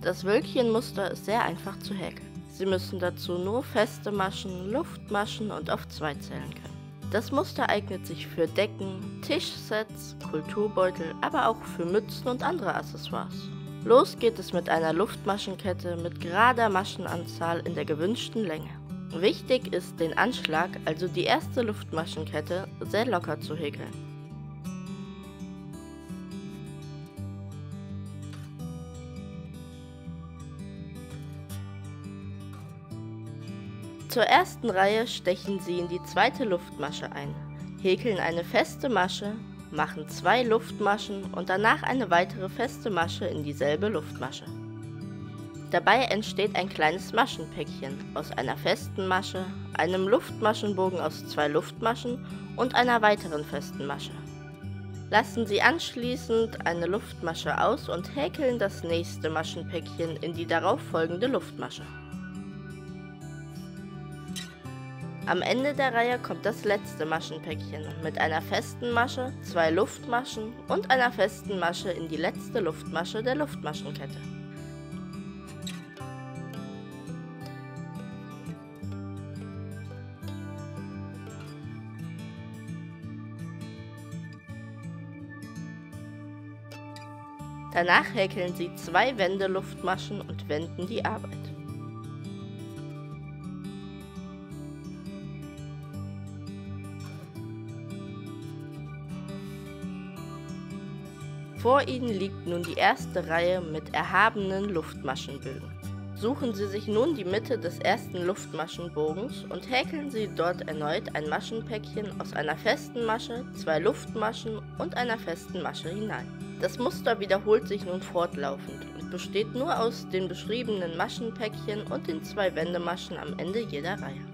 Das Wölkchenmuster ist sehr einfach zu häkeln. Sie müssen dazu nur feste Maschen, Luftmaschen und auf zwei zählen können. Das Muster eignet sich für Decken, Tischsets, Kulturbeutel, aber auch für Mützen und andere Accessoires. Los geht es mit einer Luftmaschenkette mit gerader Maschenanzahl in der gewünschten Länge. Wichtig ist, den Anschlag, also die erste Luftmaschenkette, sehr locker zu häkeln. Zur ersten Reihe stechen Sie in die zweite Luftmasche ein, häkeln eine feste Masche, machen zwei Luftmaschen und danach eine weitere feste Masche in dieselbe Luftmasche. Dabei entsteht ein kleines Maschenpäckchen aus einer festen Masche, einem Luftmaschenbogen aus zwei Luftmaschen und einer weiteren festen Masche. Lassen Sie anschließend eine Luftmasche aus und häkeln das nächste Maschenpäckchen in die darauf folgende Luftmasche. Am Ende der Reihe kommt das letzte Maschenpäckchen mit einer festen Masche, zwei Luftmaschen und einer festen Masche in die letzte Luftmasche der Luftmaschenkette. Danach häkeln Sie zwei Wendeluftmaschen und wenden die Arbeit. Vor Ihnen liegt nun die erste Reihe mit erhabenen Luftmaschenbögen. Suchen Sie sich nun die Mitte des ersten Luftmaschenbogens und häkeln Sie dort erneut ein Maschenpäckchen aus einer festen Masche, zwei Luftmaschen und einer festen Masche hinein. Das Muster wiederholt sich nun fortlaufend und besteht nur aus den beschriebenen Maschenpäckchen und den zwei Wendemaschen am Ende jeder Reihe.